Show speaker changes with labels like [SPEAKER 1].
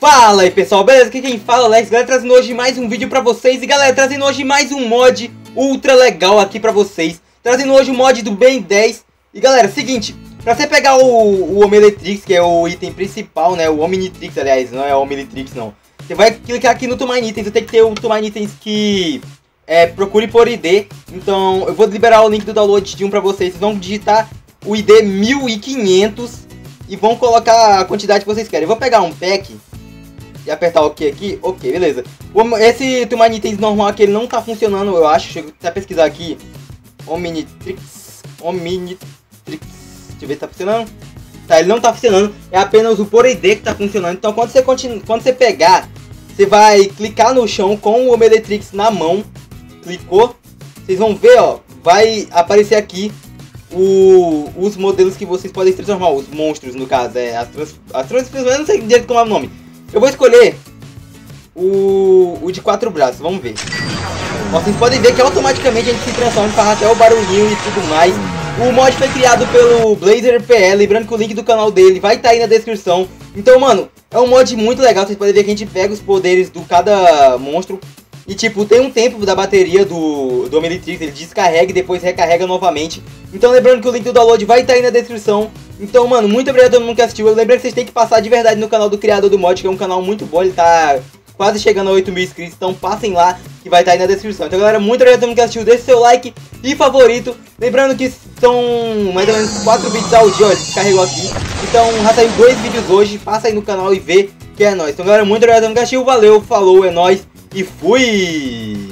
[SPEAKER 1] Fala aí pessoal, beleza? Aqui quem fala é o Alex, galera, trazendo hoje mais um vídeo pra vocês. E galera, trazendo hoje mais um mod ultra legal aqui pra vocês. Trazendo hoje o mod do Ben 10 E galera, seguinte, pra você pegar o, o Omnitrix, que é o item principal, né O Omnitrix, aliás, não é o Omnitrix não. Você vai clicar aqui no Tomine Itens, você tem que ter o Tomine Itens que é, procure por ID Então, eu vou liberar o link do download de um pra vocês. Vocês vão digitar o ID 1500 e vão colocar a quantidade que vocês querem. Eu vou pegar um pack e apertar OK aqui, ok, beleza. Esse Tumanitens normal aqui, ele não tá funcionando, eu acho. Deixa eu até pesquisar aqui. Omnitrix, Omnitrix, deixa eu ver se tá funcionando. Tá, ele não tá funcionando, é apenas o por ID que tá funcionando. Então quando você, continua, quando você pegar, você vai clicar no chão com o Omnitrix na mão. Clicou, vocês vão ver, ó, vai aparecer aqui o, os modelos que vocês podem transformar, os monstros no caso, é as, trans, as transformações, eu não sei direito como é o nome. Eu vou escolher o, o de quatro braços, vamos ver. Vocês podem ver que automaticamente a gente se transforma, faz até o barulhinho e tudo mais. O mod foi criado pelo Blazer PL, lembrando que o link do canal dele vai estar tá aí na descrição. Então, mano, é um mod muito legal, vocês podem ver que a gente pega os poderes do cada monstro. E, tipo, tem um tempo da bateria do, do Omnitrix, ele descarrega e depois recarrega novamente. Então, lembrando que o link do download vai estar tá aí na descrição. Então, mano, muito obrigado a todo mundo que assistiu. Eu lembro que vocês têm que passar de verdade no canal do criador do mod, que é um canal muito bom. Ele tá quase chegando a 8 mil inscritos. Então, passem lá, que vai estar aí na descrição. Então, galera, muito obrigado a todo mundo que assistiu. Deixe seu like e favorito. Lembrando que são mais ou menos 4 vídeos ao dia, ele carregou aqui. Então, já saiu dois vídeos hoje. Passa aí no canal e vê que é nóis. Então, galera, muito obrigado a todo mundo que assistiu. Valeu, falou, é nóis e fui!